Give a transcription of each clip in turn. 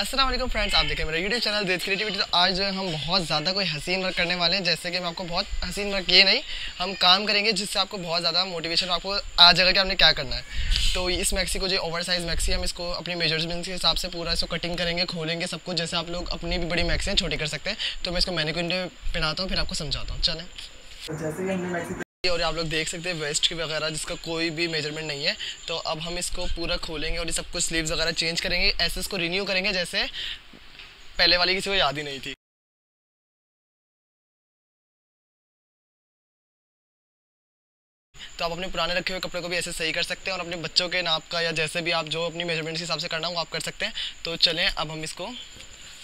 Aslam friends आप देखें मेरा यूट्यूब चैनल देश क्रिएटिविटी तो आज हम बहुत ज़्यादा कोई हसीन वर्क करने वाले हैं, जैसे कि मैं आपको बहुत हसीन वर्क ये नहीं, हम काम करेंगे जिससे आपको बहुत ज़्यादा मोटिवेशन आपको आ जाएगा कि आपने क्या करना है। तो इस मैक्सी को जो ओवर साइज़ मैक्सी हम इसको अपनी मेज़रमेंट के हिसाब से पूरा इसको कटिंग करेंगे, खोलेंगे सब कुछ, जैसे आप लोग अपनी भी बड़ी मैक्सी छोटी कर सकते हैं। तो मैं इसको मैंने को पहनाता हूँ, फिर आपको समझाता हूँ। चलें। जैसे कि हमने मैक्सी और आप लोग देख सकते हैं वेस्ट की वगैरह, जिसका कोई भी मेज़रमेंट नहीं है। तो अब हम इसको पूरा खोलेंगे और ये सब कुछ स्लीव्स वगैरह चेंज करेंगे। ऐसे इसको रिन्यू करेंगे, जैसे पहले वाली किसी को याद ही नहीं थी। तो आप अपने पुराने रखे हुए कपड़े को भी ऐसे सही कर सकते हैं और अपने बच्चों के नाप का या जैसे भी आप जो अपनी मेज़रमेंट के हिसाब से करना हो आप कर सकते हैं। तो चलें, अब हम इसको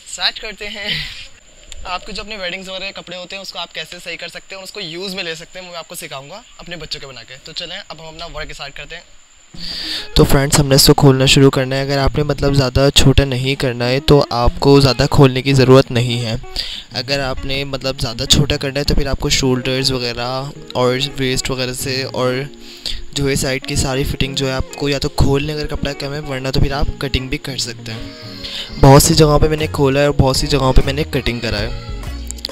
सेट करते हैं। आपके जो अपने वेडिंग्स वगैरह कपड़े होते हैं, उसको आप कैसे सही कर सकते हैं, और उसको यूज़ में ले सकते हैं, मैं आपको सिखाऊँगा अपने बच्चों के बना के तो चलें, अब हम अपना वर्क स्टार्ट करते हैं। तो फ्रेंड्स हमने इसको खोलना शुरू करना है। अगर आपने मतलब ज़्यादा छोटा नहीं करना है तो आपको ज़्यादा खोलने की ज़रूरत नहीं है। अगर आपने मतलब ज़्यादा छोटा करना है तो फिर आपको शोल्डर्स वगैरह और वेस्ट वगैरह से और जो है साइड की सारी फिटिंग जो है आपको या तो खोलने अगर कपड़ा कम है, वरना तो फिर आप कटिंग भी कर सकते हैं। बहुत सी जगहों पे मैंने खोला है और बहुत सी जगहों पे मैंने कटिंग करा है।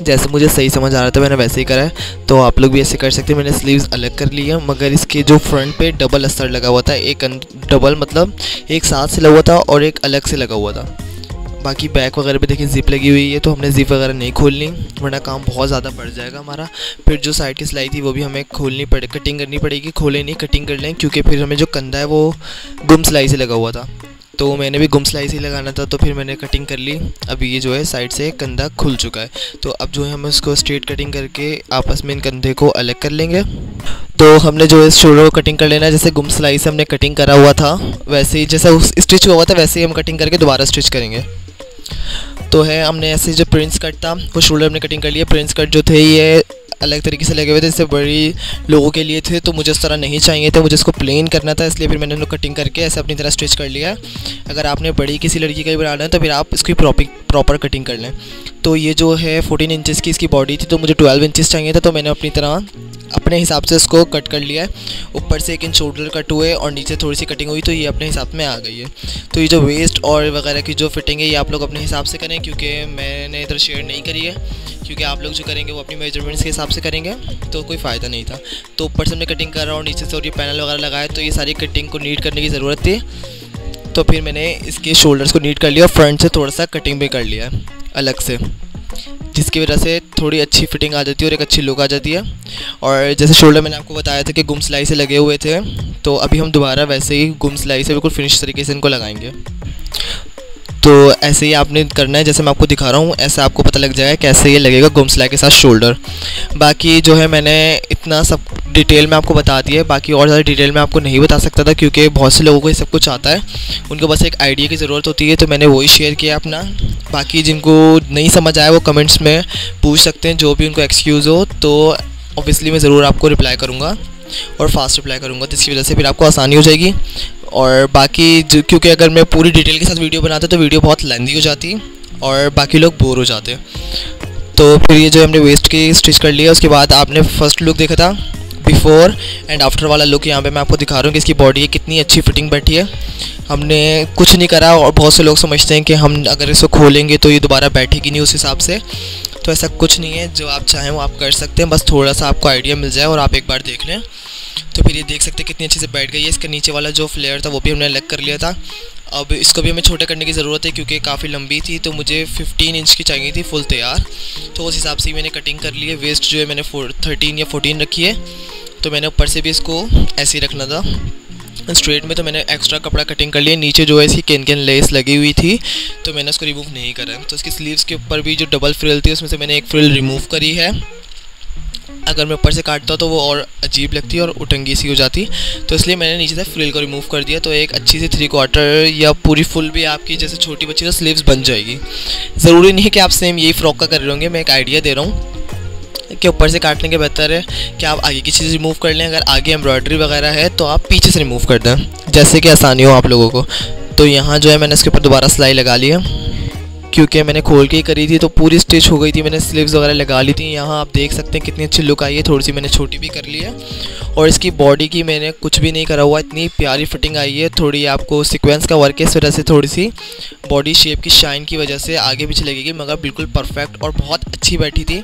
जैसे मुझे सही समझ आ रहा था, मैंने वैसे ही करा है। तो आप लोग भी ऐसे कर सकते हैं, मैंने स्लीव्स अलग कर लिया मगर इसके जो फ्रंट पे डबल अस्तर लगा हुआ था, एक डबल मतलब एक साथ से लगा हुआ था और एक अलग से लगा हुआ था। बाकी बैक वगैरह पे देखिए जिप लगी हुई है तो हमने जिप वगैरह नहीं खोलनी, वरना काम बहुत ज़्यादा बढ़ जाएगा हमारा। फिर जो साइड की सिलाई थी, वो भी हमें खोलनी पड़े कटिंग करनी पड़ेगी, खोले नहीं कटिंग कर लें, क्योंकि फिर हमें जो कंधा है, वो गुम सिलाई से लगा हुआ था। तो मैंने भी गुम सिलाई से लगाना था तो फिर मैंने कटिंग कर ली। अब ये जो है साइड से कंधा खुल चुका है। तो अब जो है, हम इसको स्ट्रेट कटिंग करके आपस में इन कंधे को अलग कर लेंगे। तो हमने जो है शोल्डर को कटिंग कर लेना है, जैसे गुम सिलाई से हमने कटिंग करा हुआ था, वैसे ही जैसा उस स्टिच हुआ था, वैसे ही हम कटिंग करके दोबारा स्टिच करेंगे। तो है, हमने ऐसे जो प्रिंट्स कट था वो शोल्डर हमने कटिंग कर लिया प्रिंट्स कट जो थे, ये अलग तरीके से लगे हुए थे, जैसे बड़ी लोगों के लिए थे तो मुझे उस तरह नहीं चाहिए थे, मुझे इसको प्लेन करना था, इसलिए फिर मैंने उनको कटिंग करके ऐसे अपनी तरह स्टिच कर लिया। अगर आपने बड़ी किसी लड़की का भी बनाना है तो फिर आप इसकी प्रॉपर कटिंग कर लें। तो ये जो है फोर्टीन इंचज़ की इसकी बॉडी थी तो मुझे ट्वेल्व इंचज़ चाहिए था तो मैंने अपनी तरह, अपने हिसाब से इसको कट कर लिया है। ऊपर से एक इंच शोल्डर कट हुए और नीचे थोड़ी सी कटिंग हुई तो ये अपने हिसाब में आ गई है। तो ये जो वेस्ट और वगैरह की जो फिटिंग है, ये आप लोग अपने हिसाब से करें, क्योंकि मैंने इधर शेयर नहीं करी है। क्योंकि आप लोग जो करेंगे वो अपनी मेजरमेंट्स के हिसाब से करेंगे तो कोई फ़ायदा नहीं था। तो ऊपर से हमने कटिंग कर रहा हूँ नीचे से और ये पैनल वगैरह लगाया तो ये सारी कटिंग को नीट करने की ज़रूरत थी। तो फिर मैंने इसके शोल्डर्स को नीट कर लिया और फ्रंट से थोड़ा सा कटिंग भी कर लिया, अलग से। जिसकी वजह से थोड़ी अच्छी फिटिंग आ जाती है और एक अच्छी लुक आ जाती है। और जैसे शोल्डर मैंने आपको बताया था कि गुम सिलाई से लगे हुए थे तो अभी हम दोबारा वैसे ही गुम सिलाई से बिल्कुल फिनिश तरीके से इनको लगाएँगे। तो ऐसे ही आपने करना है, जैसे मैं आपको दिखा रहा हूँ, ऐसे आपको पता लग जाएगा कैसे ये लगेगा गुम सिलाई के साथ शोल्डर बाकी जो है मैंने इतना सब डिटेल में आपको बता दिया है, बाकी और ज़्यादा डिटेल में आपको नहीं बता सकता था, क्योंकि बहुत से लोगों को ये सब कुछ आता है। उनको बस एक आइडिया की ज़रूरत होती है तो मैंने वही शेयर किया अपना। बाकी जिनको नहीं समझ आया वो कमेंट्स में पूछ सकते हैं, जो भी उनको एक्सक्यूज़ हो तो ऑब्वियसली मैं ज़रूर आपको रिप्लाई करूँगा और फास्ट रिप्लाई करूँगा तो इसकी वजह से फिर आपको आसानी हो जाएगी। और बाकी क्योंकि अगर मैं पूरी डिटेल के साथ वीडियो बनाता तो वीडियो बहुत लेंदी हो जाती और बाकी लोग बोर हो जाते। तो फिर ये जो हमने वेस्ट की स्टिच कर लिया, उसके बाद आपने फ़र्स्ट लुक देखा था बिफ़ोर एंड आफ्टर वाला लुक यहाँ पे मैं आपको दिखा रहा हूँ कि इसकी बॉडी कितनी अच्छी फिटिंग बैठी है। हमने कुछ नहीं करा और बहुत से लोग समझते हैं कि हम अगर इसको खोलेंगे तो ये दोबारा बैठेगी नहीं उस हिसाब से। तो ऐसा कुछ नहीं है, जो आप चाहें वो आप कर सकते हैं, बस थोड़ा सा आपको आइडिया मिल जाए और आप एक बार देख लें। तो फिर ये देख सकते हैं कितनी अच्छे से बैठ गई है। इसका नीचे वाला जो फ्लेयर था, वो भी हमने अलग कर लिया था। अब इसको भी हमें छोटा करने की ज़रूरत है, क्योंकि काफ़ी लंबी थी तो मुझे 15 इंच की चाहिए थी फुल तैयार। तो उस हिसाब से मैंने कटिंग कर ली है। वेस्ट जो है मैंने थर्टीन या फोर्टीन रखी है। तो मैंने ऊपर से भी इसको ऐसे ही रखना था। स्ट्रेट में तो मैंने एक्स्ट्रा कपड़ा कटिंग कर लिया। नीचे जो है इसकी कैन कैन लेस लगी हुई थी तो मैंने उसको रिमूव नहीं करा। तो इसकी स्लीव्स के ऊपर भी जो डबल फ्रिल थी, उसमें से मैंने एक फ्रिल रिमूव करी है। अगर मैं ऊपर से काटता तो वो और अजीब लगती और उटंगी सी हो जाती। तो इसलिए मैंने नीचे से फ्रिल को रिमूव कर दिया। तो एक अच्छी सी थ्री क्वार्टर या पूरी फुल भी आपकी जैसे छोटी बच्ची तो स्लीव्स बन जाएगी। ज़रूरी नहीं है कि आप सेम यही फ्रॉक का कर रहे मैं एक आइडिया दे रहा हूँ कि ऊपर से काटने के बेहतर है कि आप आगे की चीज़ रिमूव कर लें। अगर आगे एम्ब्रॉयडरी वगैरह है तो आप पीछे से रिमूव कर दें। जैसे कि आसानी हो आप लोगों को। तो यहाँ जो है मैंने इसके ऊपर दोबारा सिलाई लगा लिया क्योंकि मैंने खोल के ही करी थी तो पूरी स्टिच हो गई थी। मैंने स्लीव्स वगैरह लगा ली थी। यहाँ आप देख सकते हैं कितनी अच्छी लुक आई है। थोड़ी सी मैंने छोटी भी कर ली है। और इसकी बॉडी की मैंने कुछ भी नहीं करा हुआ। इतनी प्यारी फिटिंग आई है। थोड़ी आपको सिक्वेंस का वर्क है इस वजह से थोड़ी सी बॉडी शेप की शाइन की वजह से आगे पीछे लगेगी, मगर बिल्कुल परफेक्ट और बहुत अच्छी बैठी थी।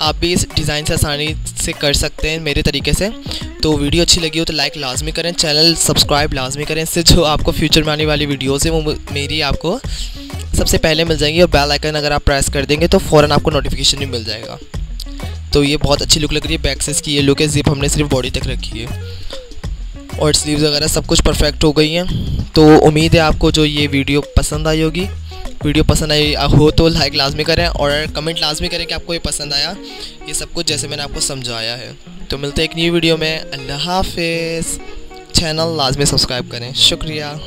आप भी इस डिज़ाइन से आसानी से कर सकते हैं मेरे तरीके से। तो वीडियो अच्छी लगी हो तो लाइक लाजमी करें। चैनल सब्सक्राइब लाजमी करें। इससे जो आपको फ्यूचर में आने वाली वीडियोज़ है, वो मेरी आपको सबसे पहले मिल जाएँगी और बेल आइकन अगर आप प्रेस कर देंगे तो फ़ौरन आपको नोटिफिकेशन भी मिल जाएगा। तो ये बहुत अच्छी लुक लग रही है बैक से इसकी ये लुक है जिप हमने सिर्फ़ बॉडी तक रखी है। और स्लीव्स वगैरह सब कुछ परफेक्ट हो गई हैं। तो उम्मीद है आपको जो ये वीडियो पसंद आई होगी। वीडियो पसंद आई हो तो लाइक लाजमी करें और कमेंट लाजमी करें कि आपको ये पसंद आया। ये सब कुछ जैसे मैंने आपको समझाया है। तो मिलते हैं एक न्यू वीडियो में। अल्लाह हाफिज़। चैनल लाजमी सब्सक्राइब करें। शुक्रिया।